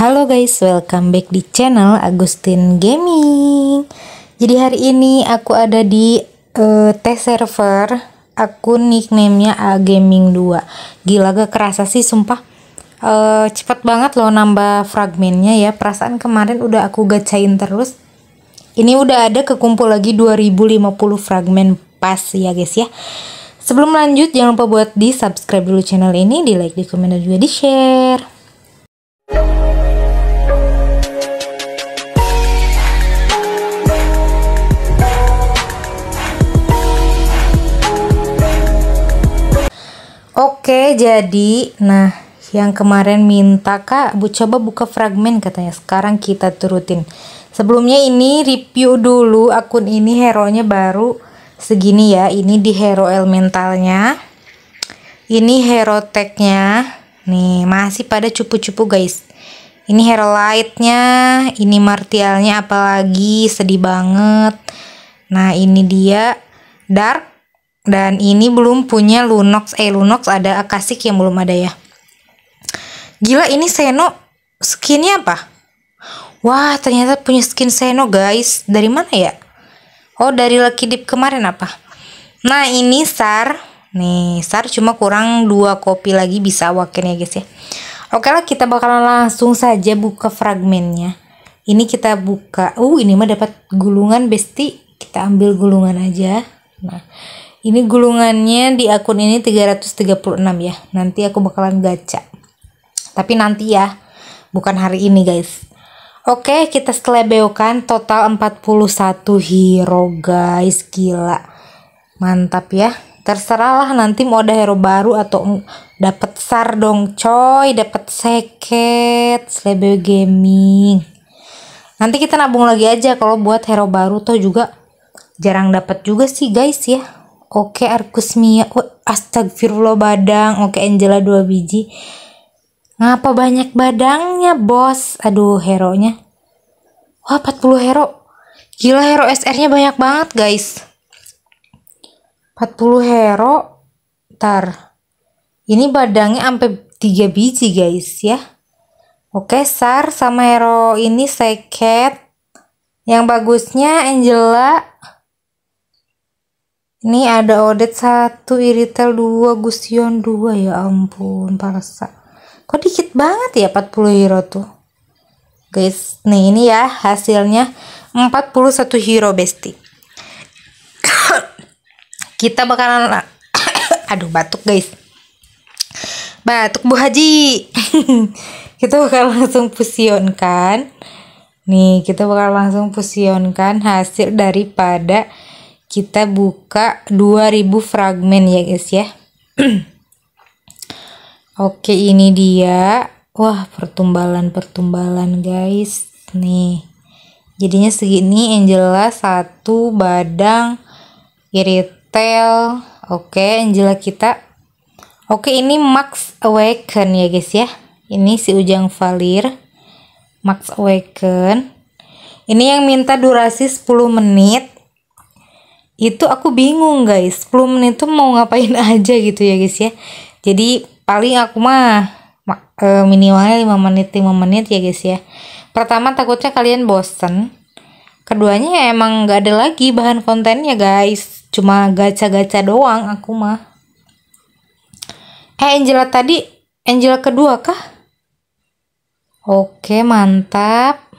Halo guys, welcome back di channel Agustin Gaming. Jadi hari ini aku ada di uh, test server akun nicknamenya A Gaming 2. Gila gak kerasa sih sumpah. Uh, cepet banget loh nambah fragmennya ya. Perasaan kemarin udah aku gacain terus. Ini udah ada kekumpul lagi 2050 fragmen pas ya guys ya. Sebelum lanjut jangan lupa buat di subscribe dulu channel ini, di like, di komen dan juga di share. Oke, jadi nah yang kemarin minta kak, bu coba buka fragmen katanya. Sekarang kita turutin. Sebelumnya ini review dulu akun ini hero nya baru segini ya. Ini di hero elementalnya. Ini hero tagnya nih masih pada cupu-cupu guys. Ini hero lightnya ini martialnya apalagi sedih banget. Nah ini dia. Dark dan ini belum punya lunox. Eh lunox ada akasik yang belum ada ya. Gila ini seno skinnya apa? Wah ternyata punya skin seno guys. Dari mana ya? Oh dari Lucky Dip kemarin apa? Nah ini SAR. Nih SAR cuma kurang dua kopi lagi bisa awaken ya guys ya. Oke lah kita bakalan langsung saja buka fragmennya Ini kita buka. Uh ini mah dapat gulungan besti Kita ambil gulungan aja. Nah ini gulungannya di akun ini 336 ya Nanti aku bakalan gacha Tapi nanti ya Bukan hari ini guys Oke, kita selebeokan total 41 hero guys. Gila. Mantap ya. Terserah lah nanti mau ada hero baru atau dapat sar dong coy, dapat seket, selebeo gaming. Nanti kita nabung lagi aja kalau buat hero baru tuh juga jarang dapat juga sih guys ya. Oke, Arkus Mia. Oh, astagfirullah badang. Oke, Angela 2 biji. Ngapa banyak badangnya, bos? Aduh, hero-nya. Wah, 40 hero. Gila, hero SR-nya banyak banget, guys. 40 hero. Ntar. Ini badangnya sampai 3 biji, guys, ya. Oke, Sar sama hero ini Seket. Yang bagusnya Angela. Ini ada Odet 1, Iritel 2, Gusion 2. Ya ampun, parasa kok dikit banget ya 40 hero tuh? Guys nih ini ya hasilnya 41 hero besti kita bakalan aduh batuk guys. Batuk Bu Haji. Kita bakal langsung fusionkan. Nih kita bakal langsung fusionkan hasil daripada kita buka 2000 fragmen ya guys ya. Oke ini dia. Wah pertumbalan-pertumbalan guys. Nih. Jadinya segini Angela satu badang iritel. Oke Angela kita. Oke ini Max Awaken ya guys ya. Ini si Ujang Valir. Max Awaken. Ini yang minta durasi 10 menit Itu aku bingung guys. 10 menit tuh mau ngapain aja gitu ya guys ya. Jadi paling aku mah e, minimalnya 5 menit 5 menit ya guys ya. Pertama takutnya kalian bosen. Keduanya ya emang gak ada lagi bahan kontennya guys. Cuma gacha-gacha doang aku mah. Eh Angela tadi Angela kedua kah? Oke mantap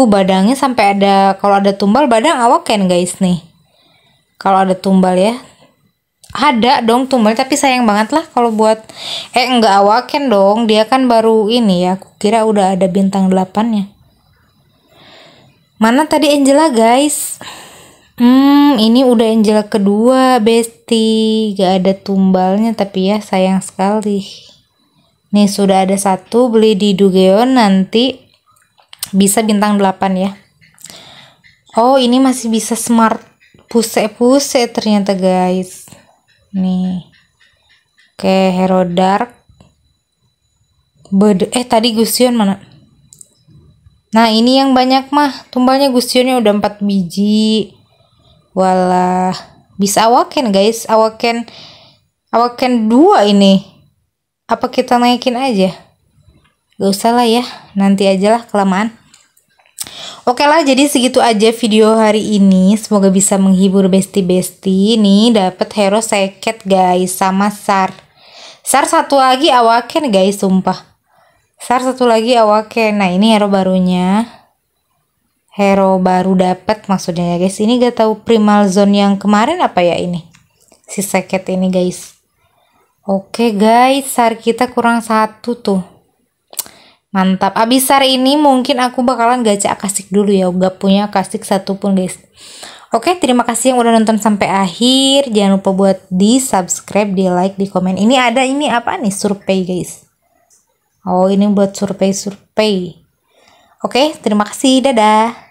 uh badangnya sampai ada kalau ada tumbal badang awaken guys nih. Kalau ada tumbal ya. Ada dong tumbal tapi sayang banget lah kalau buat eh enggak awaken dong. Dia kan baru ini ya. Aku kira udah ada bintang 8 nya mana tadi Angela guys? Hmm ini udah Angela kedua besti gak ada tumbalnya tapi ya sayang sekali. Nih sudah ada satu beli di Dugeon nanti bisa bintang 8 ya. Oh ini masih bisa smart. Puse-puse ternyata guys. Nih. Oke hero dark. Bede eh tadi Gusion mana? Nah ini yang banyak mah. Tumbalnya Gusionnya udah 4 biji. Walah. Bisa awaken guys. Awaken awaken dua ini. Apa kita naikin aja? Gak usah lah ya. Nanti aja lah kelamaan Oke lah, jadi segitu aja video hari ini. Semoga bisa menghibur besti-besti. Nih, dapet hero seket guys sama Sar. Sar satu lagi awaken guys, sumpah. Sar satu lagi awaken. Nah, ini hero barunya. Hero baru dapet maksudnya ya guys. Ini gak tahu primal zone yang kemarin apa ya ini. Si seket ini guys. Oke guys, Sar kita kurang satu tuh. Mantap. Abis hari ini mungkin aku bakalan gacha akasik dulu ya. Gak punya akasik satupun guys. Oke, terima kasih yang udah nonton sampai akhir. Jangan lupa buat di subscribe, di like, di komen. Ini ada ini apa nih? Survei guys. Oh, ini buat survei-survei. Oke, terima kasih. Dadah.